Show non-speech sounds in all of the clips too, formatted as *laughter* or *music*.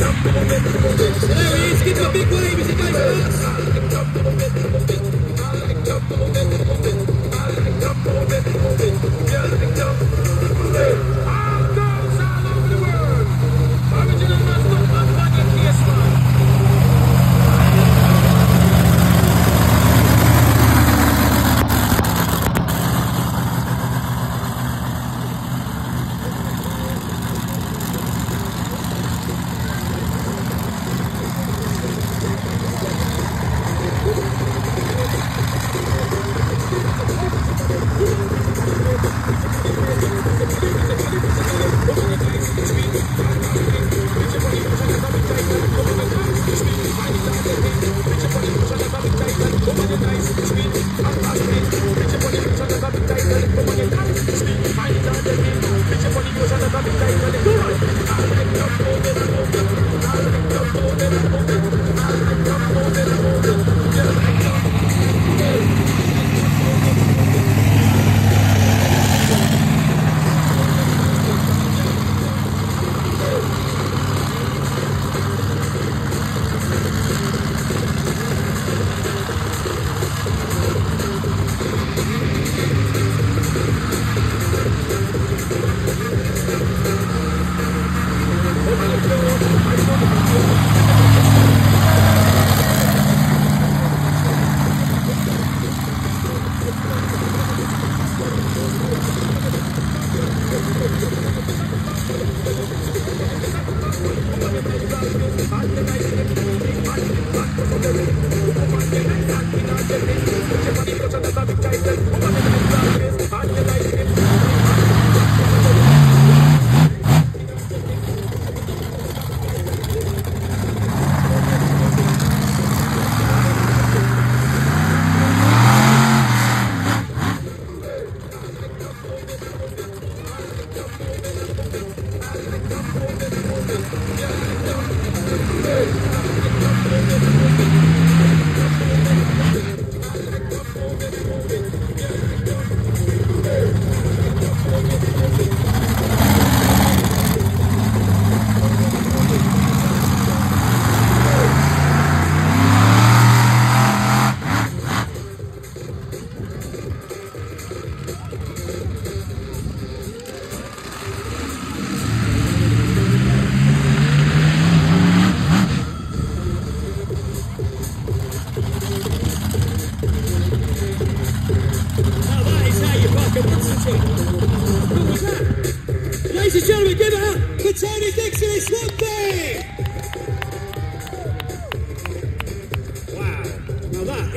There he a big wave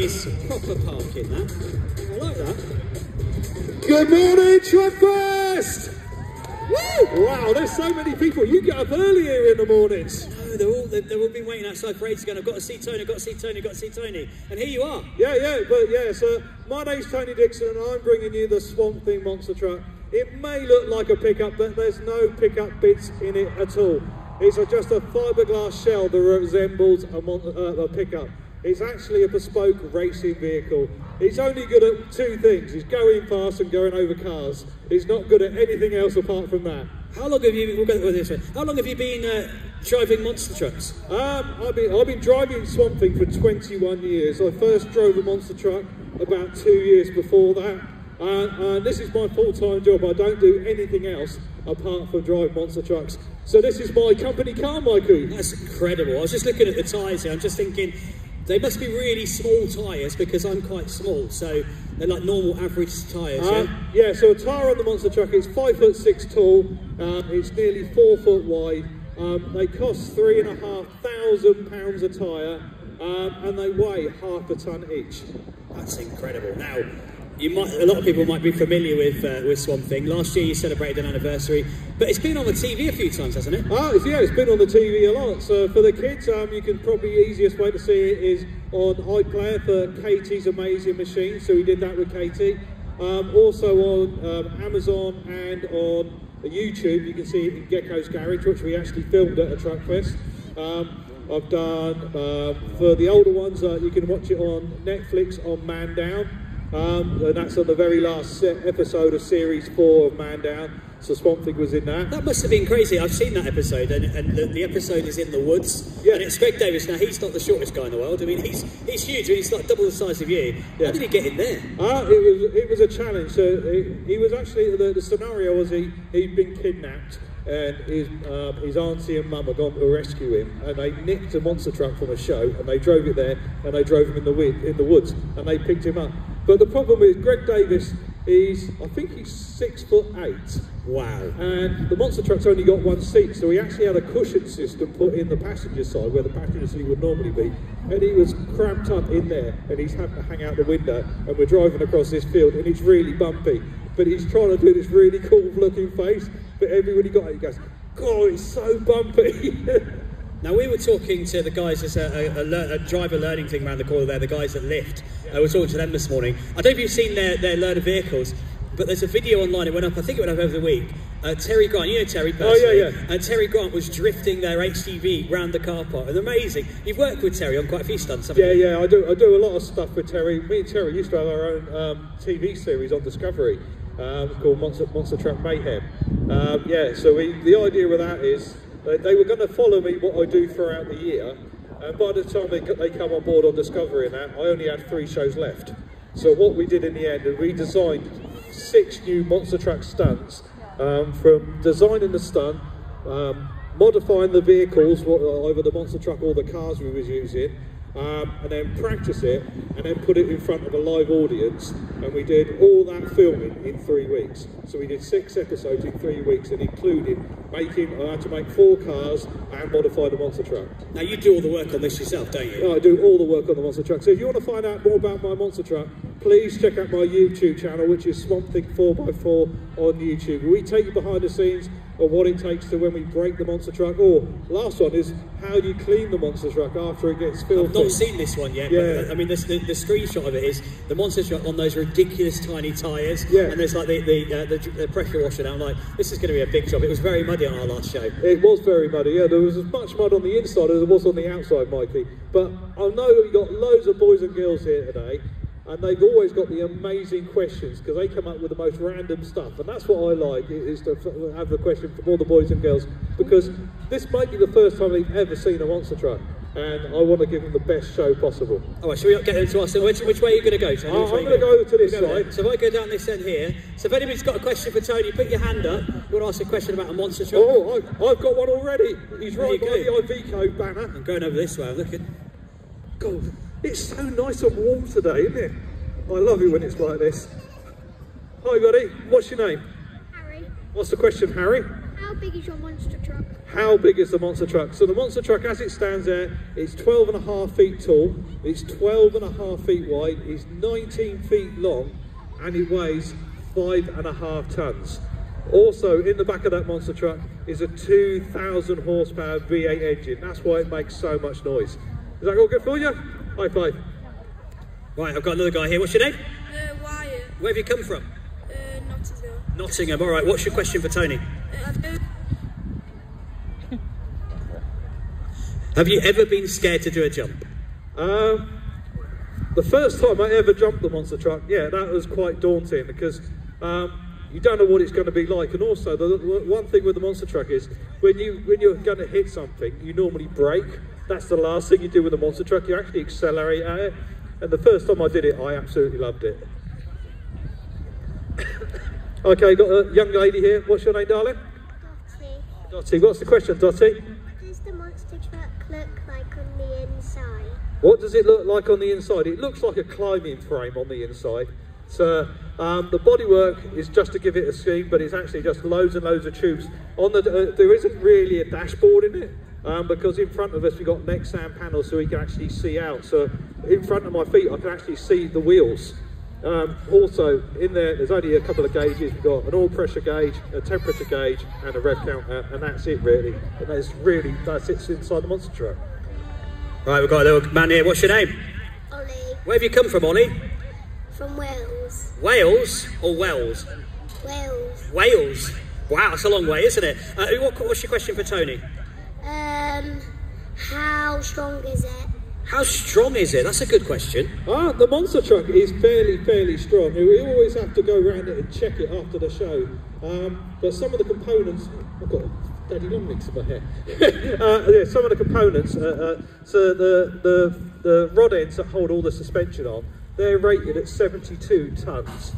Proper parking, that. I like that. Good morning, Truckfest! Woo! Wow, there's so many people. You get up early here in the mornings. Oh, they're all, they've, they've all been waiting outside for ages going, I've got to see Tony, I've got to see Tony, I've got to see Tony. And here you are. Yeah, yeah, but yeah, so my name's Tony Dixon and I'm bringing you the Swamp Thing monster truck. It may look like a pickup, but there's no pickup bits in it at all. It's just a fiberglass shell that resembles a, uh, a pickup. It's actually a bespoke racing vehicle. It's only good at two things. It's going fast and going over cars. It's not good at anything else apart from that. How long have you, we'll go this one. How long have you been uh, driving monster trucks? Um, I've been I've been driving Swamp Thing for 21 years. I first drove a monster truck about two years before that. Uh, and this is my full-time job. I don't do anything else apart from drive monster trucks. So this is my company car, Mikey. That's incredible. I was just looking at the tyres here. I'm just thinking they must be really small tyres because I'm quite small. So they're like normal average tyres. Uh, yeah? yeah, so a tyre on the monster truck is five foot six tall. Um, it's nearly four foot wide. Um, they cost three and a half thousand pounds a tyre, um, and they weigh half a ton each. That's incredible. Now, you might a lot of people might be familiar with uh, with Swamp Thing. Last year you celebrated an anniversary, but it's been on the TV a few times, hasn't it? Oh, it's, yeah, it's been on the TV a lot. So for the kids, um, you can probably easiest way to see it is on iPlayer for Katie's Amazing Machine. So we did that with Katie. Um, also on um, Amazon and on YouTube, you can see it in Gecko's Garage, which we actually filmed at a truck fest. Um, I've done uh, for the older ones. Uh, you can watch it on Netflix on Man Down. Um, and that's on the very last episode of series four of Man Down. So Swamp Thing was in that. That must have been crazy. I've seen that episode, and, and the, the episode is in the woods. Yeah. And it's Greg Davies. Now, he's not the shortest guy in the world. I mean, he's he's huge. I mean, he's like double the size of you. Yeah. How did he get in there? Ah, it was it was a challenge. So he, he was actually the, the scenario was he he'd been kidnapped and his um, his auntie and mum had gone to rescue him and they nicked a monster truck from a show and they drove it there and they drove him in the in the woods and they picked him up. But the problem is Greg Davies. is, I think he's six foot eight. Wow. And the monster truck's only got one seat, so he actually had a cushion system put in the passenger side where the passenger seat would normally be. And he was cramped up in there, and he's having to hang out the window. And we're driving across this field, and it's really bumpy. But he's trying to do this really cool looking face. But everybody got it, he goes, God, it's so bumpy. *laughs* Now we were talking to the guys. There's a, a, a, lear- a driver learning thing around the corner there. The guys at Lyft. Uh, we were talking to them this morning. I don't know if you've seen their their learner vehicles, but there's a video online. It went up. I think it went up over the week. Uh, Terry Grant, you know Terry Oh, yeah, personally. yeah. And Terry Grant was drifting their HTV round the car park. And amazing. You've worked with Terry on quite a few stunts. haven't Yeah, you? yeah, I do. I do a lot of stuff with Terry. Me and Terry used to have our own um, TV series on Discovery um, called Monster, Monster Truck Mayhem. Um, yeah, so we, the idea with that is they, they were going to follow me what I do throughout the year, and by the time they, they come on board on Discovery and that, I only had three shows left. So what we did in the end we designed six new Monster Truck stunts um, from designing the stunt, um, modifying the vehicles, either the monster truck or the cars we was using, um, and then practice it, and then put it in front of a live audience. And we did all that filming in three weeks. So we did six episodes in three weeks, and included making, I had to make four cars and modify the monster truck. Now you do all the work on this yourself, don't you? I do all the work on the monster truck. So if you want to find out more about my monster truck, please check out my YouTube channel, which is Swamp Thing 4x4 on YouTube. We take you behind the scenes of what it takes to when we break the monster truck. Or last one is how do you clean the monster truck after it gets I've not seen this one yet. Yeah. But, I mean, the, the, the screenshot of it is the monster truck on those ridiculous tiny tyres. Yeah. And there's like the the, uh, the, the pressure washer down. I'm like, this is going to be a big job. It was very muddy on our last show. It was very muddy, yeah. There was as much mud on the inside as there was on the outside, Mikey. But I know we've got loads of boys and girls here today, and they've always got the amazing questions because they come up with the most random stuff. And that's what I like is to have the question from all the boys and girls because this might be the first time they've ever seen a monster truck. And I want to give them the best show possible. All right, shall we get them to ask them which, which way are you going to go? Tony? Oh, I'm gonna go to this there. side. So if I go down this end here, so if anybody's got a question for Tony, put your hand up. You want to ask a question about a monster truck? Oh, I, I've got one already. He's right by the Iveco banner. I'm going over this way. I'm looking. God, it's so nice and warm today, isn't it? I love it when it's like this. Hi, buddy. What's your name? Harry, What's the question, Harry? how big is your monster truck? How big is the monster truck? So the monster truck, as it stands there, it's 12 and a half feet tall, it's 12 and a half feet wide, it's 19 feet long, and it weighs five and a half tons. Also, in the back of that monster truck is a 2,000 horsepower V8 engine. That's why it makes so much noise. Is that all good for you? High five. Right, I've got another guy here. What's your name? Uh, Wyatt, Where have you come from? uh, Nottingham. Nottingham. All right, what's your question for Tony? Uh, I've *laughs* Have you ever been scared to do a jump? Um, the first time I ever jumped the monster truck, yeah, that was quite daunting because um, you don't know what it's going to be like. And also, the, the one thing with the monster truck is when you when you're going to hit something, you normally brake. That's the last thing you do with a monster truck. You actually accelerate at it. And the first time I did it, I absolutely loved it. *coughs* okay, got a young lady here. What's your name, darling? Dottie. Dottie. What's the question, Dottie? What does the monster truck look like on the inside? What does it look like on the inside? It looks like a climbing frame on the inside. So um, the bodywork is just to give it a scheme, but it's actually just loads and loads of tubes. On the uh, there isn't really a dashboard in it um, because in front of us we've got Lexan panels, so we can actually see out. So in front of my feet, I can actually see the wheels. Um, also, in there, there's only a couple of gauges. We've got an oil pressure gauge, a temperature gauge, and a rev counter, and that's it really. And that's really that sits inside the monster truck. Right, we've got a little man here. What's your name? Ollie, Where have you come from, Ollie? from Wales. Wales or Wells? Wales. Wales. Wow, that's a long way, isn't it? Uh, what, what's your question for Tony? How strong is it? How strong is it? That's a good question. Ah, the monster truck is fairly, fairly strong. We always have to go around it and check it after the show. Um, but some of the components, I've got Daddy Long mix in my hair. *laughs* uh, yeah, some of the components, uh, uh, so the, the, the rod ends that hold all the suspension on, they're rated at 72 tons.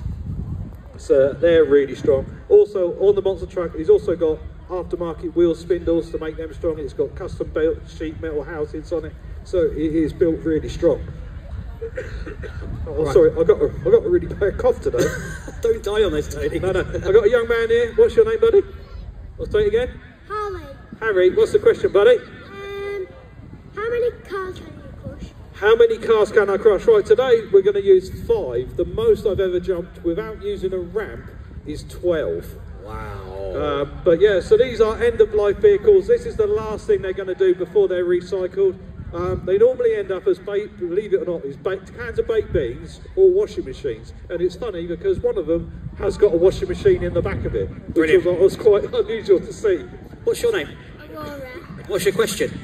So they're really strong. Also, on the monster truck, he's also got aftermarket wheel spindles to make them strong. It's got custom built sheet metal housings on it, so it is built really strong. *coughs* oh, Right. sorry, I got a, I got a really bad cough today. *laughs* Don't die on this, Tony. no, no, I got a young man here. What's your name, buddy? What's say it again? Harley, Harry. What's the question, buddy? um, how many cars can you push? How many cars can I crush? Right, today we're going to use five. The most I've ever jumped without using a ramp is 12. Wow. Uh, but yeah, so these are end of life vehicles. This is the last thing they're going to do before they're recycled. Um, they normally end up as bait, believe it or not, is baked cans of baked beans or washing machines. And it's funny because one of them has got a washing machine in the back of it, which Brilliant. was, was quite *laughs* unusual to see. What's your name? Aurora, What's your question?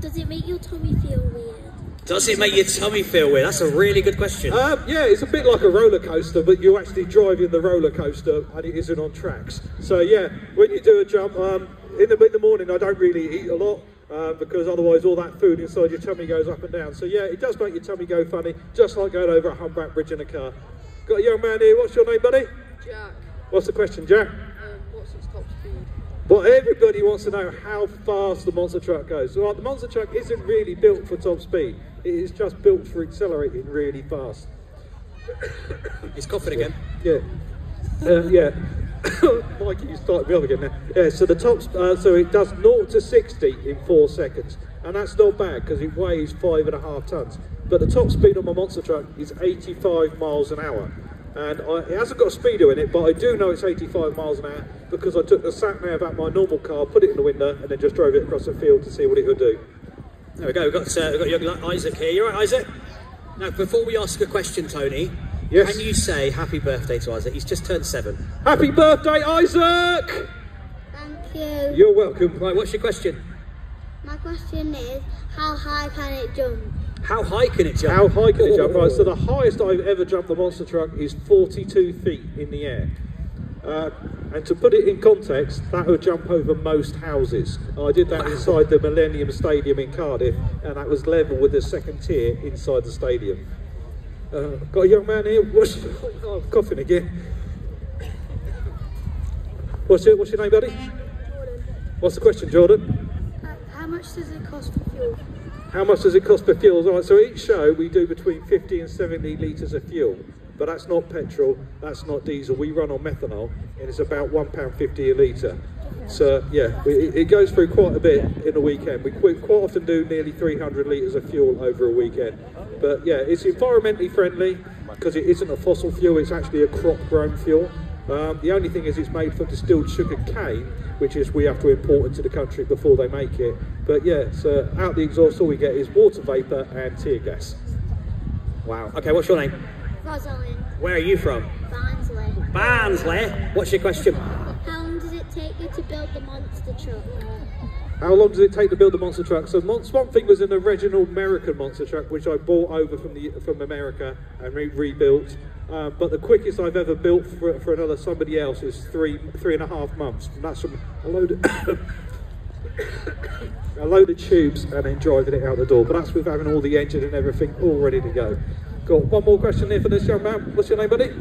does it make your tummy feel weird? Does it make your tummy feel weird? That's a really good question. Um, yeah, it's a bit like a roller coaster, but you're actually driving the roller coaster and it isn't on tracks. So yeah, when you do a jump, um, in the in the morning I don't really eat a lot uh, because otherwise all that food inside your tummy goes up and down. So yeah, it does make your tummy go funny, just like going over a humpback bridge in a car. Got a young man here. What's your name, buddy? Jack, What's the question, Jack? um, what's its top speed? Well, everybody wants to know how fast the monster truck goes. So, right, the monster truck isn't really built for top speed. It is just built for accelerating really fast. *coughs* He's coughing again. Yeah. Uh, yeah. *coughs* Mikey, you started me off again now. Yeah, so the top, uh, so it does 0 to 60 in four seconds. And that's not bad because it weighs five and a half tons. But the top speed on my monster truck is 85 miles an hour. And I, it hasn't got a speedo in it, but I do know it's 85 miles an hour because I took the sat nav out my normal car, put it in the window, and then just drove it across the field to see what it would do. There we go. We've got, uh, we've got young Isaac here. You all right, Isaac? Now, before we ask a question, Tony, Yes. can you say happy birthday to Isaac? He's just turned seven. Happy birthday, Isaac! Thank you. You're welcome. Right, what's your question? My question is, how high can it jump? How high can it jump? How high can it jump? Right, so the highest I've ever jumped the monster truck is 42 feet in the air. Uh, and to put it in context, that would jump over most houses. I did that inside the Millennium Stadium in Cardiff, and that was level with the second tier inside the stadium. Uh, got a young man here. What's, *laughs* oh, I'm coughing again. What's your, what's your name, buddy? Jordan, What's the question, Jordan? how, how much does it cost for fuel? How much does it cost per fuel? Right, so each show we do between 50 and 70 litres of fuel, but that's not petrol, that's not diesel. We run on methanol, and it's about £1.50 a litre. So yeah, we, it- goes through quite a bit in a weekend. We quite, quite often do nearly 300 litres of fuel over a weekend. But yeah, it's environmentally friendly because it isn't a fossil fuel; it's actually a crop-grown fuel. Um, the only thing is it's made from distilled sugar cane, which is we have to import into the country before they make it. But yeah, so out the exhaust, all we get is water vapour and tear gas. Wow. Okay, what's your name? Rosalind, Where are you from? Barnsley. Barnsley. What's your question? How long does it take you to build the monster truck? How long does it take to build a monster truck? So Mon- Swamp Thing was an original American monster truck, which I bought over from the from America and re- rebuilt. Uh, but the quickest I've ever built for, for another somebody else is three three and a half months. And that's from a load of *coughs* a load of tubes and then driving it out the door. But that's with having all the engine and everything all ready to go. Got one more question here for this young man. What's your name, buddy?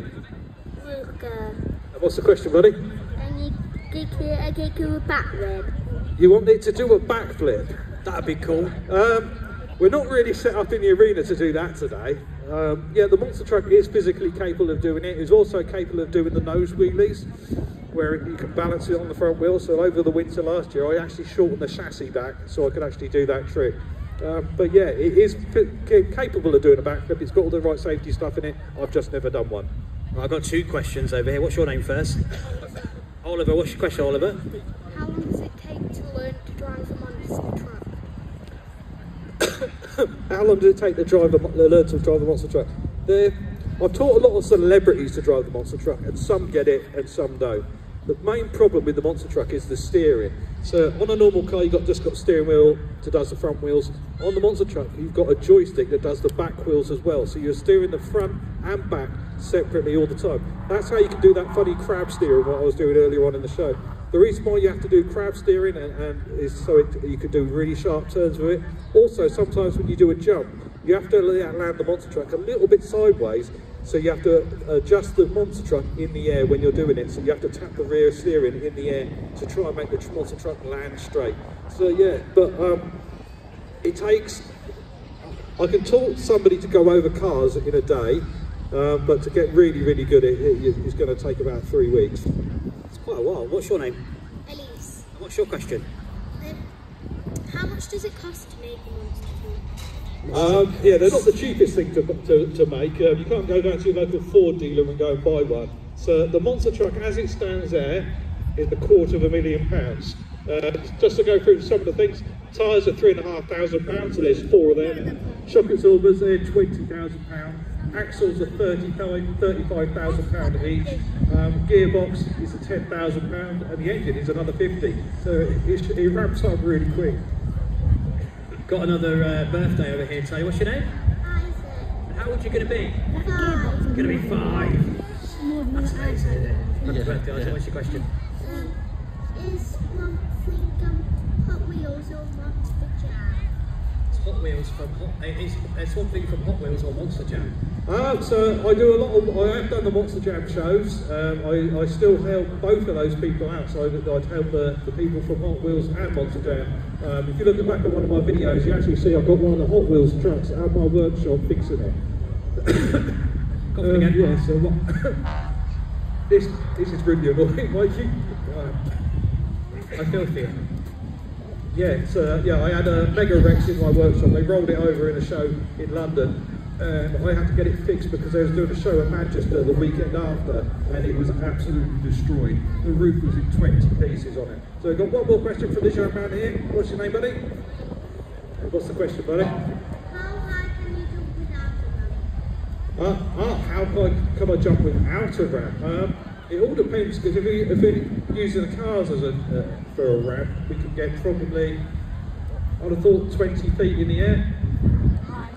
Luca, What's the question, buddy? and you get a get a rib. You want it to do a backflip? That'd be cool. Um, we're not really set up in the arena to do that today. Um, yeah, the monster truck is physically capable of doing it. It's also capable of doing the nose wheelies, where you can balance it on the front wheel. So over the winter last year, I actually shortened the chassis back so I could actually do that trick. Um, but yeah, it is capable of doing a backflip. It's got all the right safety stuff in it. I've just never done one. I've got two questions over here. What's your name first? Oliver. What's your question, Oliver? How long does it take to learn to drive a monster truck? How long did it take to drive a, mo- learn to drive a monster truck? The, I've taught a lot of celebrities to drive the monster truck, and some get it and some don't. The main problem with the monster truck is the steering. So on a normal car, you've got just got steering wheel that does the front wheels. On the monster truck, you've got a joystick that does the back wheels as well. So you're steering the front and back separately all the time. That's how you can do that funny crab steering what I was doing earlier on in the show. The reason why you have to do crab steering and, and is so it, you can do really sharp turns with it. Also, sometimes when you do a jump, you have to land the monster truck a little bit sideways so you have to adjust the monster truck in the air when you're doing it. So you have to tap the rear steering in the air to try and make the monster truck land straight. So yeah, but um, it takes, I can talk somebody to go over cars in a day, um, but to get really, really good, it, it, it's going to take about three weeks. It's quite a while. What's your name? Elise. What's your question? Um, how much does it cost to make a monster truck? Um, yeah, they're not the cheapest thing to, to, to make. Um, you can't go down to your local Ford dealer and go and buy one. So the monster truck, as it stands there, is the quarter of a million pounds. Uh, just to go through some of the things, tyres are three and a half thousand pounds, so there's four of them. Shock absorbers, they're twenty thousand pounds. Axles are 35 35,000 pound each. Um, gearbox is a 10,000 pound, and the engine is another 50. So it, it, it ramps up really quick. Got another uh, birthday over here, Tony. What's your name? Isaac. How old are you going to be? Five. Going to be five. That's amazing, isn't it? Happy birthday, Isaac. What's your question? Um, is Hot Wheels from Hot. It's, it's one thing from Hot Wheels or Monster Jam. Um, so I do a lot of, I have done the Monster Jam shows. Um, I, I still help both of those people out. So I'd, I'd help the, the people from Hot Wheels and Monster Jam. Um, if you look the back at one of my videos, you actually see I've got one of the Hot Wheels trucks at my workshop fixing it. *coughs* Um, yeah, so what, *coughs* this, this is really annoying. *laughs* Like you, uh, I feel for you. Yeah, so yeah, I had a Mega Wrex in my workshop. They rolled it over in a show in London, and I had to get it fixed because they was doing a show in Manchester the weekend after, and it was absolutely destroyed. The roof was in 20 pieces on it. So I've got one more question for this young man here. What's your name, buddy? What's the question, buddy? How high can you jump without a ramp? Uh, ah, how can I, can I jump without a ramp? Um, it all depends because if we if we're using the cars as a uh, for a we can get probably I'd have thought 20 feet in the air.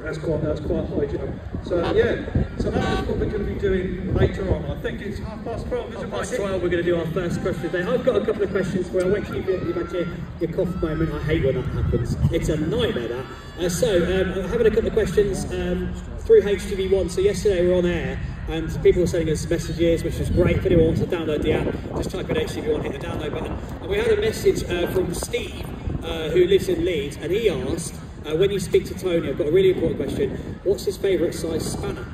That's quite that's quite high jump. So yeah, so that's what we're going to be doing later on. I think it's half past 12. Is Half it past Mikey? 12, we're going to do our first question today. I've got a couple of questions for you. I won't keep you, had your, your cough moment. I hate when that happens. It's a nightmare, that. Uh, so, um, I'm having a couple of questions um, through HTV1. So, yesterday we were on air and people were sending us messages, which was great. If anyone wants to download the app, just type in HTV1, hit the download button. And we had a message uh, from Steve, uh, who lives in Leeds, and he asked, uh, when you speak to Tony, I've got a really important question. What's his favourite size spanner?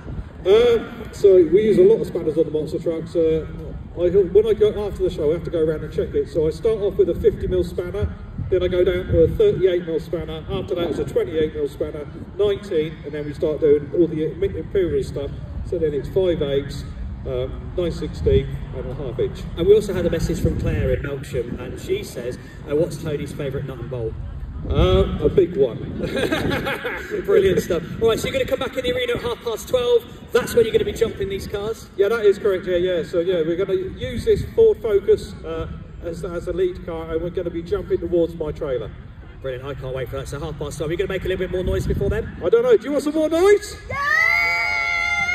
Um, so we use a lot of spanners on the monster trucks. I, when I go after the show, I have to go around and check it. So I start off with a 50 mil spanner, then I go down to a 38 mil spanner. After that, it's a 28 mil spanner, 19, and then we start doing all the imperial stuff. So then it's 5 eighths, um, 9 16 and a half inch. And we also had a message from Claire in Melksham, and she says, uh, "What's Tony's favourite nut and bolt?" Um, a big one. *laughs* Brilliant stuff. All right, so you're going to come back in the arena at half past twelve. That's when you're going to be jumping these cars. Yeah, that is correct. Yeah, yeah. So yeah, we're going to use this Ford Focus uh, as, as a lead car, and we're going to be jumping towards my trailer. Brilliant. I can't wait for that. So half past twelve. Are You're going to make a little bit more noise before then. I don't know. Do you want some more noise?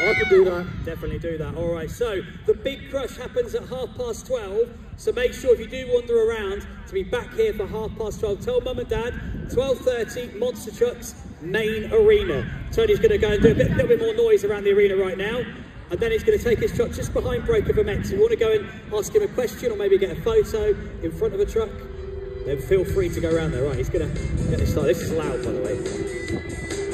I can do that. Definitely do that. All right. So the big crush happens at half past twelve. So make sure if you do wander around to be back here for half past twelve. Tell mum and dad. Twelve thirty. Monster Trucks main arena. Tony's going to go and do a bit, little bit more noise around the arena right now. And then he's going to take his truck just behind Breaker of Met. So you want to go and ask him a question or maybe get a photo in front of a truck, then feel free to go around there. Right, he's going to get this started. This is loud, by the way.